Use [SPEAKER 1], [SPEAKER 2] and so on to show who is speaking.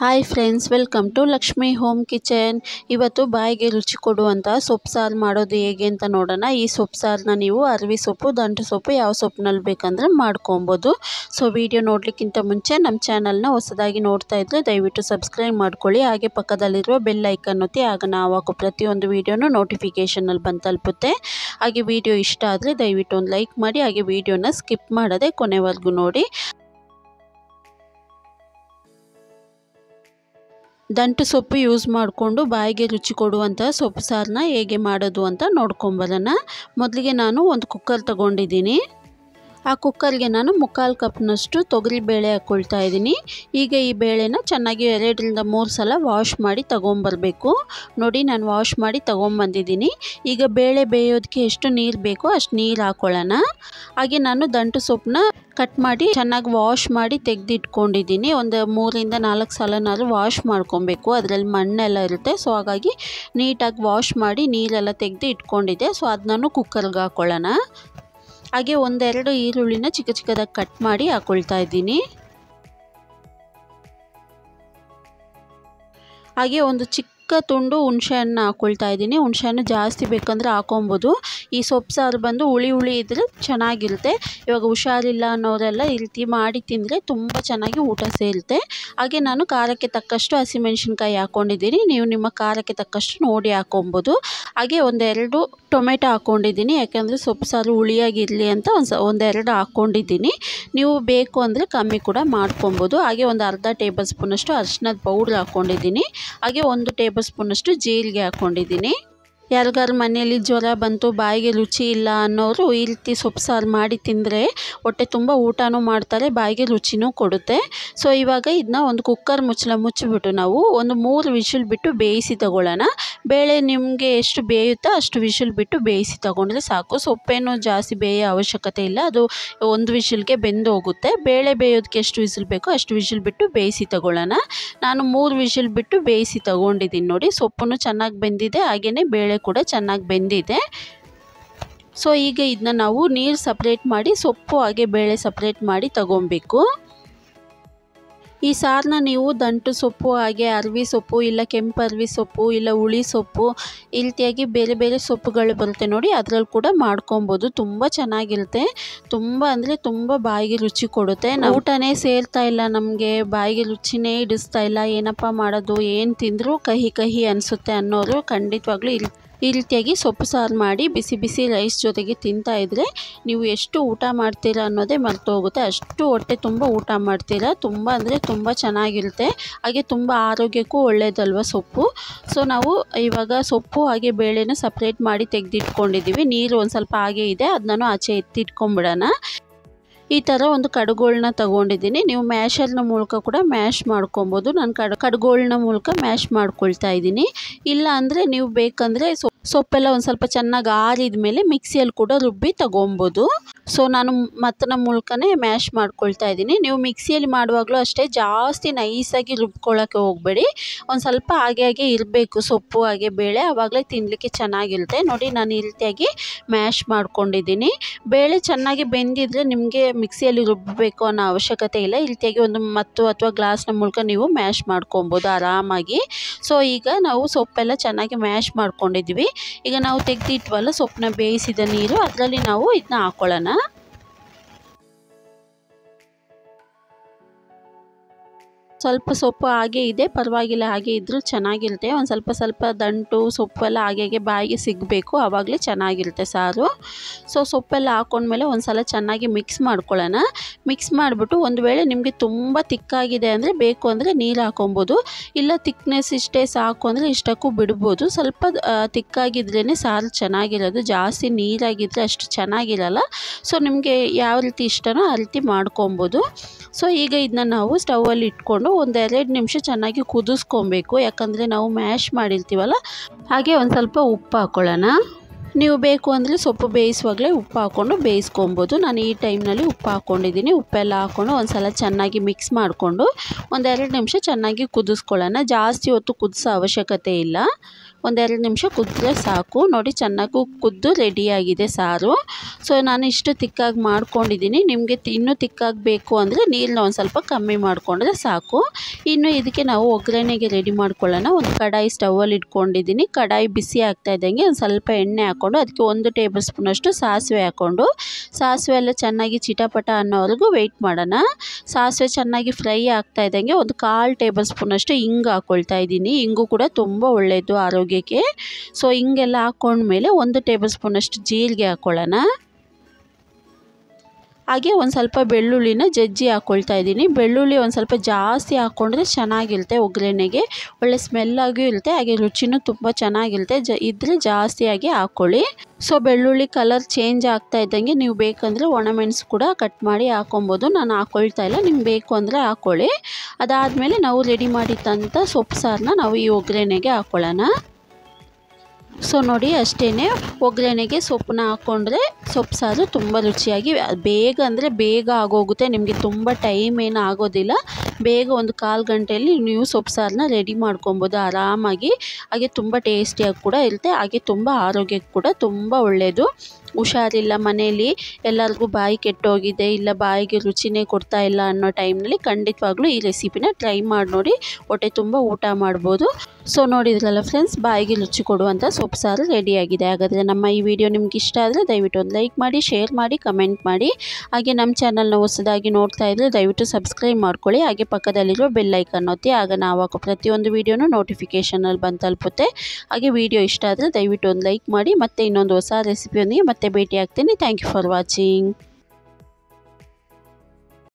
[SPEAKER 1] Hi friends welcome to Lakshmi home kitchen ಇವತ್ತು ಬಾಯಿಗೆ ರುಚಿ ಕೊಡುವಂಥ ಸೊಪ್ಪು ಸಾರು ಮಾಡೋದು ಹೇಗೆ ಅಂತ ನೋಡೋಣ. ಈ ಸೊಪ್ಪು ಸಾರನ್ನ ನೀವು ಅರವಿ ಸೊಪ್ಪು, ದಂಟು ಸೊಪ್ಪು ಯಾವ ಸೊಪ್ಪಿನಲ್ಲಿ ಬೇಕಂದ್ರೆ ಮಾಡ್ಕೊಬೋದು. ಸೊ ವಿಡಿಯೋ ನೋಡಲಿಕ್ಕಿಂತ ಮುಂಚೆ ನಮ್ಮ ಚಾನಲ್ನ ಹೊಸದಾಗಿ ನೋಡ್ತಾ ಇದ್ದರೆ ದಯವಿಟ್ಟು ಸಬ್ಸ್ಕ್ರೈಬ್ ಮಾಡ್ಕೊಳ್ಳಿ. ಹಾಗೆ ಪಕ್ಕದಲ್ಲಿರುವ ಬೆಲ್ ಐಕನ್ ಒತ್ತಿ ಆಗ ನಾವು ಹಾಕೋ ಪ್ರತಿಯೊಂದು ವೀಡಿಯೋನು ನೋಟಿಫಿಕೇಷನಲ್ಲಿ ಬಂದು ತಲುಪುತ್ತೆ. ಹಾಗೆ ವಿಡಿಯೋ ಇಷ್ಟ ಆದರೆ ದಯವಿಟ್ಟು ಒಂದು ಲೈಕ್ ಮಾಡಿ. ಹಾಗೆ ವಿಡಿಯೋನ ಸ್ಕಿಪ್ ಮಾಡದೆ ಕೊನೆವರೆಗೂ ನೋಡಿ. ದಂಟು ಸೊಪ್ಪು ಯೂಸ್ ಮಾಡಿಕೊಂಡು ಬಾಯಿಗೆ ರುಚಿ ಕೊಡುವಂಥ ಸೊಪ್ಪು ಸಾರನ್ನ ಹೇಗೆ ಮಾಡೋದು ಅಂತ ನೋಡ್ಕೊಂಬರೋಣ. ಮೊದಲಿಗೆ ನಾನು ಒಂದು ಕುಕ್ಕರ್ ತಗೊಂಡಿದ್ದೀನಿ. ಆ ಕುಕ್ಕರ್ಗೆ ನಾನು ಮುಕ್ಕಾಲು ಕಪ್ನಷ್ಟು ತೊಗರಿ ಬೇಳೆ ಹಾಕ್ಕೊಳ್ತಾ ಇದ್ದೀನಿ. ಈಗ ಈ ಬೇಳೆನ ಚೆನ್ನಾಗಿ ಎರಡರಿಂದ ಮೂರು ಸಲ ವಾಶ್ ಮಾಡಿ ತೊಗೊಂಬರ್ಬೇಕು. ನೋಡಿ, ನಾನು ವಾಶ್ ಮಾಡಿ ತೊಗೊಂಬಂದಿದ್ದೀನಿ. ಈಗ ಬೇಳೆ ಬೇಯೋದಕ್ಕೆ ಎಷ್ಟು ನೀರು ಬೇಕೋ ಅಷ್ಟು ನೀರು ಹಾಕ್ಕೊಳ್ಳೋಣ ಹಾಗೆ ನಾನು ದಂಟು ಸೊಪ್ಪನ್ನ ಕಟ್ ಮಾಡಿ ಚೆನ್ನಾಗಿ ವಾಶ್ ಮಾಡಿ ತೆಗೆದಿಟ್ಕೊಂಡಿದ್ದೀನಿ. ಒಂದು ಮೂರಿಂದ ನಾಲ್ಕು ಸಲನಾದ್ರು ವಾಶ್ ಮಾಡ್ಕೊಬೇಕು. ಅದರಲ್ಲಿ ಮಣ್ಣೆಲ್ಲ ಇರುತ್ತೆ. ಸೊ ಹಾಗಾಗಿ ನೀಟಾಗಿ ವಾಶ್ ಮಾಡಿ ನೀರೆಲ್ಲ ತೆಗೆದು ಇಟ್ಕೊಂಡಿದ್ದೆ. ಸೊ ಅದನ್ನು ಕುಕ್ಕರ್ಗೆ ಹಾಕೊಳ್ಳೋಣ. ಹಾಗೆ ಒಂದೆರಡು ಈರುಳ್ಳಿನ ಚಿಕ್ಕ ಚಿಕ್ಕದಾಗಿ ಕಟ್ ಮಾಡಿ ಹಾಕೊಳ್ತಾ ಇದ್ದೀನಿ. ಹಾಗೆ ಒಂದು ಚಿಕ್ಕ ತುಂಡು ಹುಣಸೆಹಣ್ಣು ಹಾಕ್ಕೊಳ್ತಾ ಇದ್ದೀನಿ. ಹುಣಸೆಹಣ್ಣು ಜಾಸ್ತಿ ಬೇಕಂದರೆ ಹಾಕೊಬೋದು. ಈ ಸೊಪ್ಪು ಸಾರು ಬಂದು ಹುಳಿ ಹುಳಿ ಇದ್ದರೆ ಚೆನ್ನಾಗಿರುತ್ತೆ. ಇವಾಗ ಹುಷಾರಿಲ್ಲ ಅನ್ನೋರೆಲ್ಲ ಈ ರೀತಿ ಮಾಡಿ ತಿಂದರೆ ತುಂಬ ಚೆನ್ನಾಗಿ ಊಟ ಸೇರುತ್ತೆ. ಹಾಗೆ ನಾನು ಖಾರಕ್ಕೆ ತಕ್ಕಷ್ಟು ಹಸಿಮೆಣ್ಸಿನ್ಕಾಯಿ ಹಾಕ್ಕೊಂಡಿದ್ದೀನಿ ನೀವು ನಿಮ್ಮ ಖಾರಕ್ಕೆ ತಕ್ಕಷ್ಟು ನೋಡಿ ಹಾಕೊಬೋದು. ಹಾಗೆ ಒಂದೆರಡು ಟೊಮೆಟೊ ಹಾಕ್ಕೊಂಡಿದ್ದೀನಿ ಯಾಕೆಂದರೆ ಸೊಪ್ಪು ಸಾರು ಹುಳಿಯಾಗಿರಲಿ ಅಂತ ಒಂದು ಒಂದೆರಡು ಹಾಕ್ಕೊಂಡಿದ್ದೀನಿ ನೀವು ಬೇಕು ಅಂದರೆ ಕಮ್ಮಿ ಕೂಡ ಮಾಡ್ಕೊಬೋದು. ಹಾಗೆ ಒಂದು ಅರ್ಧ ಟೇಬಲ್ ಸ್ಪೂನಷ್ಟು ಅರಿಶಿನದ ಪೌಡ್ರ್ ಹಾಕ್ಕೊಂಡಿದ್ದೀನಿ ಹಾಗೆ ಒಂದು ಟೇಬಲ್ ಸ್ಪೂನಷ್ಟು ಜೈಲಿಗೆ ಹಾಕ್ಕೊಂಡಿದ್ದೀನಿ ಯಾರಿಗಾರು ಮನೆಯಲ್ಲಿ ಜ್ವರ ಬಂತು ಬಾಯಿಗೆ ರುಚಿ ಇಲ್ಲ ಅನ್ನೋರು ಈ ರೀತಿ ಸೊಪ್ಪು ಸಾರು ಮಾಡಿ ತಿಂದರೆ ಹೊಟ್ಟೆ ತುಂಬ ಊಟನೂ ಮಾಡ್ತಾರೆ, ಬಾಯಿಗೆ ರುಚಿನೂ ಕೊಡುತ್ತೆ. ಸೊ ಇವಾಗ ಇದನ್ನ ಒಂದು ಕುಕ್ಕರ್ ಮುಚ್ಚಳ ಮುಚ್ಚಿಬಿಟ್ಟು ನಾವು ಒಂದು ಮೂರು ವಿಷಲ್ ಬಿಟ್ಟು ಬೇಯಿಸಿ ತಗೊಳ್ಳೋಣ. ಬೇಳೆ ನಿಮಗೆ ಎಷ್ಟು ಬೇಯುತ್ತೋ ಅಷ್ಟು ವಿಷಲ್ ಬಿಟ್ಟು ಬೇಯಿಸಿ ತಗೊಂಡ್ರೆ ಸಾಕು. ಸೊಪ್ಪೇನು ಜಾಸ್ತಿ ಬೇಯೋ ಅವಶ್ಯಕತೆ ಇಲ್ಲ. ಅದು ಒಂದು ವಿಷಲ್ಗೆ ಬೆಂದು ಹೋಗುತ್ತೆ ಬೇಳೆ ಬೇಯೋದಕ್ಕೆ ಎಷ್ಟು ವಿಷಲ್ ಬೇಕೋ ಅಷ್ಟು ವಿಷಲ್ ಬಿಟ್ಟು ಬೇಯಿಸಿ ತಗೊಳ್ಳೋಣ. ನಾನು ಮೂರು ವಿಷಲ್ ಬಿಟ್ಟು ಬೇಯಿಸಿ ತಗೊಂಡಿದ್ದೀನಿ ನೋಡಿ. ಸೊಪ್ಪನ್ನು ಚೆನ್ನಾಗಿ ಬೆಂದಿದೆ. ಹಾಗೆಯೇ ಬೇಳೆ ಕೂಡ ಚೆನ್ನಾಗಿ ಬೆಂದಿದೆ. ಸೊ ಈಗ ಇದನ್ನ ನಾವು ನೀರು ಸಪ್ರೇಟ್ ಮಾಡಿ, ಸೊಪ್ಪು ಹಾಗೆ ಬೇಳೆ ಸಪ್ರೇಟ್ ಮಾಡಿ ತಗೊಬೇಕು. ಈ ಸಾರನ್ನ ನೀವು ದಂಟು ಸೊಪ್ಪು, ಹಾಗೆ ಅರವಿ ಸೊಪ್ಪು, ಇಲ್ಲ ಕೆಂಪು ಅರವಿ ಸೊಪ್ಪು, ಇಲ್ಲ ಹುಳಿ ಸೊಪ್ಪು, ಈ ರೀತಿಯಾಗಿ ಬೇರೆ ಬೇರೆ ಸೊಪ್ಪುಗಳು ಬರುತ್ತೆ ನೋಡಿ, ಅದರಲ್ಲಿ ಕೂಡ ಮಾಡ್ಕೊಬೋದು. ತುಂಬ ಚೆನ್ನಾಗಿರುತ್ತೆ. ತುಂಬ ಅಂದರೆ ತುಂಬ ಬಾಯಿಗೆ ರುಚಿ ಕೊಡುತ್ತೆ. ಊಟನೇ ಸೇರ್ತಾ ಇಲ್ಲ ನಮಗೆ, ಬಾಯಿಗೆ ರುಚಿನೇ ಹಿಡಿಸ್ತಾ ಇಲ್ಲ. ಏನಪ್ಪ ಮಾಡೋದು, ಏನು ತಿಂದರೂ ಕಹಿ ಕಹಿ ಅನಿಸುತ್ತೆ ಅನ್ನೋರು ಖಂಡಿತವಾಗ್ಲೂ ಇಲ್ಲಿ ಈ ರೀತಿಯಾಗಿ ಸೊಪ್ಪು ಸಾರು ಮಾಡಿ ಬಿಸಿ ಬಿಸಿ ರೈಸ್ ಜೊತೆಗೆ ತಿಂತಾ ಇದ್ದರೆ ನೀವು ಎಷ್ಟು ಊಟ ಮಾಡ್ತೀರಾ ಅನ್ನೋದೇ ಮರ್ತೋಗುತ್ತೆ. ಅಷ್ಟು ಹೊಟ್ಟೆ ತುಂಬ ಊಟ ಮಾಡ್ತೀರಾ. ತುಂಬ ಅಂದರೆ ತುಂಬ ಚೆನ್ನಾಗಿರುತ್ತೆ. ಹಾಗೆ ತುಂಬ ಆರೋಗ್ಯಕ್ಕೂ ಒಳ್ಳೆಯದಲ್ವ ಸೊಪ್ಪು? ಸೊ ನಾವು ಇವಾಗ ಸೊಪ್ಪು ಹಾಗೆ ಬೇಳೆನ ಸಪ್ರೇಟ್ ಮಾಡಿ ತೆಗೆದಿಟ್ಕೊಂಡಿದ್ದೀವಿ. ನೀರು ಒಂದು ಸ್ವಲ್ಪ ಹಾಗೆ ಇದೆ. ಅದನ್ನು ಆಚೆ ಎತ್ತಿಟ್ಕೊಂಬಿಡೋಣ. ಈ ಥರ ಒಂದು ಕಡುಗೋಳನ್ನ ತಗೊಂಡಿದ್ದೀನಿ. ನೀವು ಮ್ಯಾಶರ್ನ ಮೂಲಕ ಕೂಡ ಮ್ಯಾಶ್ ಮಾಡ್ಕೊಬೋದು. ನಾನು ಕಡ್ ಕಡುಗೋಳನ್ನ ಮೂಲಕ ಮ್ಯಾಶ್ ಮಾಡ್ಕೊಳ್ತಾ ಇದ್ದೀನಿ. ಇಲ್ಲ ಅಂದರೆ ನೀವು ಬೇಕಂದರೆ ಸೊಪ್ಪು ಸೊಪ್ಪೆಲ್ಲ ಒಂದು ಸ್ವಲ್ಪ ಚೆನ್ನಾಗಿ ಆರಿದ ಮೇಲೆ ಮಿಕ್ಸಿಯಲ್ಲಿ ಕೂಡ ರುಬ್ಬಿ ತಗೊಬೋದು. ಸೊ ನಾನು ಮತ್ತನ ಮೂಲಕನೇ ಮ್ಯಾಶ್ ಮಾಡ್ಕೊಳ್ತಾ ಇದ್ದೀನಿ. ನೀವು ಮಿಕ್ಸಿಯಲ್ಲಿ ಮಾಡುವಾಗಲೂ ಅಷ್ಟೇ ಜಾಸ್ತಿ ನೈಸಾಗಿ ರುಬ್ಕೊಳ್ಳೋಕ್ಕೆ ಹೋಗಬೇಡಿ. ಒಂದು ಸ್ವಲ್ಪ ಹಾಗೆ ಹಾಗೆ ಇರಬೇಕು, ಸೊಪ್ಪು ಹಾಗೆ ಬೇಳೆ. ಆವಾಗಲೇ ತಿನ್ನಲಿಕ್ಕೆ ಚೆನ್ನಾಗಿರುತ್ತೆ. ನೋಡಿ, ನಾನು ಇಲ್ತಿಯಾಗಿ ಮ್ಯಾಶ್ ಮಾಡ್ಕೊಂಡಿದ್ದೀನಿ. ಬೇಳೆ ಚೆನ್ನಾಗಿ ಬೆಂದಿದ್ರೆ ನಿಮಗೆ ಮಿಕ್ಸಿಯಲ್ಲಿ ರುಬ್ಬಬೇಕು ಅನ್ನೋ ಅವಶ್ಯಕತೆ ಇಲ್ಲ. ಇಲ್ತಿಯಾಗಿ ಒಂದು ಮತ್ತು ಅಥವಾ ಗ್ಲಾಸ್ನ ಮೂಲಕ ನೀವು ಮ್ಯಾಶ್ ಮಾಡ್ಕೊಬೋದು ಆರಾಮಾಗಿ. ಸೊ ಈಗ ನಾವು ಸೊಪ್ಪೆಲ್ಲ ಚೆನ್ನಾಗಿ ಮ್ಯಾಶ್ ಮಾಡ್ಕೊಂಡಿದ್ದೀವಿ. ಈಗ ನಾವು ತೆಗೆದಿಟ್ವಲ್ಲ ಸೊಪ್ಪನ್ನ ಬೇಯಿಸಿದ ನೀರು, ಅದರಲ್ಲಿ ನಾವು ಇದನ್ನ ಹಾಕ್ಕೊಳ್ಳೋಣ ಸ್ವಲ್ಪ ಸೊಪ್ಪು ಹಾಗೆ ಇದೆ, ಪರವಾಗಿಲ್ಲ ಹಾಗೆ ಇದ್ದರೂ ಚೆನ್ನಾಗಿರುತ್ತೆ. ಒಂದು ಸ್ವಲ್ಪ ಸ್ವಲ್ಪ ದಂಟು, ಸೊಪ್ಪೆಲ್ಲ ಹಾಗೆ ಬಾಯಿಗೆ ಸಿಗಬೇಕು ಆವಾಗಲೇ ಚೆನ್ನಾಗಿರುತ್ತೆ ಸಾರು. ಸೊ ಸೊಪ್ಪೆಲ್ಲ ಹಾಕೊಂಡ್ಮೇಲೆ ಒಂದು ಸಲ ಚೆನ್ನಾಗಿ ಮಿಕ್ಸ್ ಮಾಡ್ಕೊಳ್ಳೋಣ. ಮಿಕ್ಸ್ ಮಾಡಿಬಿಟ್ಟು ಒಂದು ವೇಳೆ ನಿಮಗೆ ತುಂಬ ತಿಕ್ಕಾಗಿದೆ ಅಂದರೆ ಬೇಕು ಅಂದರೆ ನೀರು ಹಾಕೊಬೋದು. ಇಲ್ಲ ತಿಕ್ನೆಸ್ ಇಷ್ಟೇ ಸಾಕು ಅಂದರೆ ಇಷ್ಟಕ್ಕೂ ಬಿಡ್ಬೋದು. ಸ್ವಲ್ಪ ತಿಕ್ಕಾಗಿದ್ರೇ ಸಾರು ಚೆನ್ನಾಗಿರೋದು. ಜಾಸ್ತಿ ನೀರಾಗಿದ್ದರೆ ಅಷ್ಟು ಚೆನ್ನಾಗಿರಲ್ಲ. ಸೊ ನಿಮಗೆ ಯಾವ ರೀತಿ ಇಷ್ಟನೋ ಆ ರೀತಿ ಮಾಡ್ಕೊಬೋದು. ಸೊ ಈಗ ಇದನ್ನ ನಾವು ಸ್ಟವಲ್ಲಿ ಇಟ್ಕೊಂಡು ಒಂದೆರಡು ನಿಮಿಷ ಚೆನ್ನಾಗಿ ಕುದಿಸ್ಕೊಬೇಕು. ಯಾಕಂದರೆ ನಾವು ಮ್ಯಾಶ್ ಮಾಡಿರ್ತೀವಲ್ಲ, ಹಾಗೆ ಒಂದು ಸ್ವಲ್ಪ ಉಪ್ಪು ಹಾಕ್ಕೊಳ್ಳೋಣ ನೀವು ಬೇಕು ಅಂದರೆ ಸೊಪ್ಪು ಬೇಯಿಸುವಾಗಲೇ ಉಪ್ಪು ಹಾಕ್ಕೊಂಡು ಬೇಯಿಸ್ಕೊಬೋದು. ನಾನು ಈ ಟೈಮ್ನಲ್ಲಿ ಉಪ್ಪು ಹಾಕ್ಕೊಂಡಿದ್ದೀನಿ ಉಪ್ಪೆಲ್ಲ ಹಾಕ್ಕೊಂಡು ಒಂದು ಸಲ ಚೆನ್ನಾಗಿ ಮಿಕ್ಸ್ ಮಾಡಿಕೊಂಡು ಒಂದೆರಡು ನಿಮಿಷ ಚೆನ್ನಾಗಿ ಕುದಿಸ್ಕೊಳ್ಳೋಣ. ಜಾಸ್ತಿ ಹೊತ್ತು ಕುದಿಸೋ ಅವಶ್ಯಕತೆ ಇಲ್ಲ. ಒಂದೆರಡು ನಿಮಿಷ ಕುದ್ದರೆ ಸಾಕು. ನೋಡಿ ಚೆನ್ನಾಗಿ ಕುದ್ದು ರೆಡಿಯಾಗಿದೆ ಸಾರು. ಸೊ ನಾನು ಇಷ್ಟು ತಿಕ್ಕಾಗಿ ಮಾಡ್ಕೊಂಡಿದ್ದೀನಿ. ನಿಮಗೆ ಇನ್ನೂ ತಿಕ್ಕಾಗಿ ಬೇಕು ಅಂದರೆ ನೀರನ್ನ ಒಂದು ಸ್ವಲ್ಪ ಕಮ್ಮಿ ಮಾಡಿಕೊಂಡ್ರೆ ಸಾಕು. ಇನ್ನು ಇದಕ್ಕೆ ನಾವು ಒಗ್ಗರಣೆಗೆ ರೆಡಿ ಮಾಡ್ಕೊಳ್ಳೋಣ. ಒಂದು ಕಡಾಯಿ ಸ್ಟವಲ್ಲಿ ಇಟ್ಕೊಂಡಿದ್ದೀನಿ. ಕಡಾಯಿ ಬಿಸಿ ಆಗ್ತಾ ಇದ್ದಂಗೆ ಒಂದು ಸ್ವಲ್ಪ ಎಣ್ಣೆ ಹಾಕ್ಕೊಂಡು ಅದಕ್ಕೆ ಒಂದು ಟೇಬಲ್ ಸ್ಪೂನಷ್ಟು ಸಾಸಿವೆ ಹಾಕ್ಕೊಂಡು ಸಾಸಿವೆ ಎಲ್ಲ ಚೆನ್ನಾಗಿ ಚಿಟಪಟ ಅನ್ನೋವರೆಗೂ ವೆಯ್ಟ್ ಮಾಡೋಣ. ಸಾಸಿವೆ ಚೆನ್ನಾಗಿ ಫ್ರೈ ಆಗ್ತಾ ಇದ್ದಂಗೆ ಒಂದು ಕಾಲು ಟೇಬಲ್ ಸ್ಪೂನಷ್ಟು ಹಿಂಗೆ ಹಾಕ್ಕೊಳ್ತಾ ಇದ್ದೀನಿ. ಹಿಂಗು ಕೂಡ ತುಂಬ ಒಳ್ಳೆಯದು ಆರೋಗ್ಯಕ್ಕೆ ಸೊ ಹಿಂಗೆಲ್ಲ ಹಾಕೊಂಡ್ಮೇಲೆ ಒಂದು ಟೇಬಲ್ ಸ್ಪೂನಷ್ಟು ಜೀರಿಗೆ ಹಾಕ್ಕೊಳ್ಳೋಣ ಹಾಗೆ ಒಂದು ಸ್ವಲ್ಪ ಬೆಳ್ಳುಳ್ಳಿನ ಜಜ್ಜಿ ಹಾಕ್ಕೊಳ್ತಾ ಇದ್ದೀನಿ. ಬೆಳ್ಳುಳ್ಳಿ ಒಂದು ಸ್ವಲ್ಪ ಜಾಸ್ತಿ ಹಾಕ್ಕೊಂಡ್ರೆ ಚೆನ್ನಾಗಿರುತ್ತೆ ಒಗ್ಗರಣೆಗೆ. ಒಳ್ಳೆ ಸ್ಮೆಲ್ಲಾಗಿಯೂ ಇರುತ್ತೆ, ಹಾಗೆ ರುಚಿನೂ ತುಂಬ ಚೆನ್ನಾಗಿರುತ್ತೆ. ಜ ಇದ್ದರೆ ಜಾಸ್ತಿಯಾಗಿ ಹಾಕ್ಕೊಳ್ಳಿ ಸೊ ಬೆಳ್ಳುಳ್ಳಿ ಕಲರ್ ಚೇಂಜ್ ಆಗ್ತಾ ಇದ್ದಂಗೆ ನೀವು ಬೇಕಂದರೆ ಒಣಮೆಣಸು ಕೂಡ ಕಟ್ ಮಾಡಿ ಹಾಕೊಬೋದು. ನಾನು ಹಾಕ್ಕೊಳ್ತಾ ಇಲ್ಲ, ನಿಮ್ಗೆ ಬೇಕು ಅಂದರೆ ಹಾಕ್ಕೊಳ್ಳಿ ಅದಾದಮೇಲೆ ನಾವು ರೆಡಿ ಮಾಡಿದ್ದಂಥ ಸೊಪ್ಪು ಸಾರನ್ನ ನಾವು ಈ ಒಗ್ಗರಣೆಗೆ ಹಾಕ್ಕೊಳ್ಳೋಣ ಸೊ ನೋಡಿ ಅಷ್ಟೇ ಒಗ್ಗರಣೆಗೆ ಸೊಪ್ಪನ್ನ ಹಾಕ್ಕೊಂಡ್ರೆ ಸೊಪ್ಪು ಸಾರು ತುಂಬ ರುಚಿಯಾಗಿ ಬೇಗ ಅಂದರೆ ಬೇಗ ಆಗೋಗುತ್ತೆ, ನಿಮಗೆ ತುಂಬ ಟೈಮ್ ಏನು ಆಗೋದಿಲ್ಲ. ಬೇಗ ಒಂದು ಕಾಲು ಗಂಟೆಯಲ್ಲಿ ನೀವು ಸೊಪ್ಪು ಸಾರನ್ನ ರೆಡಿ ಮಾಡ್ಕೊಬೋದು, ಆರಾಮಾಗಿ. ಹಾಗೆ ತುಂಬ ಟೇಸ್ಟಿಯಾಗಿ ಕೂಡ ಇರುತ್ತೆ. ಹಾಗೆ ತುಂಬ ಆರೋಗ್ಯಕ್ಕೆ ಕೂಡ ತುಂಬ ಒಳ್ಳೆಯದು ಹುಷಾರಿಲ್ಲ ಮನೆಯಲ್ಲಿ ಎಲ್ಲರಿಗೂ ಬಾಯಿ ಕೆಟ್ಟೋಗಿದೆ, ಇಲ್ಲ ಬಾಯಿಗೆ ರುಚಿನೇ ಕೊಡ್ತಾ ಇಲ್ಲ ಅನ್ನೋ ಟೈಮ್ನಲ್ಲಿ ಖಂಡಿತವಾಗ್ಲೂ ಈ ರೆಸಿಪಿನ ಟ್ರೈ ಮಾಡಿ ನೋಡಿ. ಹೊಟ್ಟೆ ತುಂಬ ಊಟ ಮಾಡ್ಬೋದು. ಸೊ ನೋಡಿದ್ರಲ್ಲ ಫ್ರೆಂಡ್ಸ್ ಬಾಯಿಗೆ ರುಚಿ ಕೊಡುವಂಥ ಸೊಪ್ಪು ಸಾರು ರೆಡಿಯಾಗಿದೆ ಹಾಗಾದರೆ ನಮ್ಮ ಈ ವಿಡಿಯೋ ನಿಮ್ಗೆ ಇಷ್ಟ ಆದರೆ ದಯವಿಟ್ಟು ಒಂದು ಲೈಕ್ ಮಾಡಿ ಶೇರ್ ಮಾಡಿ ಕಮೆಂಟ್ ಮಾಡಿ. ಹಾಗೆ ನಮ್ಮ ಚಾನಲ್ನ ಹೊಸದಾಗಿ ನೋಡ್ತಾ ಇದ್ದರೆ ದಯವಿಟ್ಟು ಸಬ್ಸ್ಕ್ರೈಬ್ ಮಾಡ್ಕೊಳ್ಳಿ. ಹಾಗೆ ಪಕ್ಕದಲ್ಲಿರೋ ಬೆಲ್ ಐಕನ್ ಒತ್ತಿ, ಆಗ ನಾವು ಹಾಕೋ ಪ್ರತಿಯೊಂದು ವೀಡಿಯೋನೂ ನೋಟಿಫಿಕೇಷನಲ್ಲಿ ಬಂದು ತಲುಪುತ್ತೆ. ಹಾಗೆ ವಿಡಿಯೋ ಇಷ್ಟ ಆದರೆ ದಯವಿಟ್ಟು ಒಂದು ಲೈಕ್ ಮಾಡಿ, ಮತ್ತೆ ಇನ್ನೊಂದು ಹೊಸ ರೆಸಿಪಿಯೊಂದಿಗೆ ಮತ್ತೆ ಭೇಟಿ ಆಗ್ತೀನಿ ಥ್ಯಾಂಕ್ ಯು ಫಾರ್ ವಾಚಿಂಗ್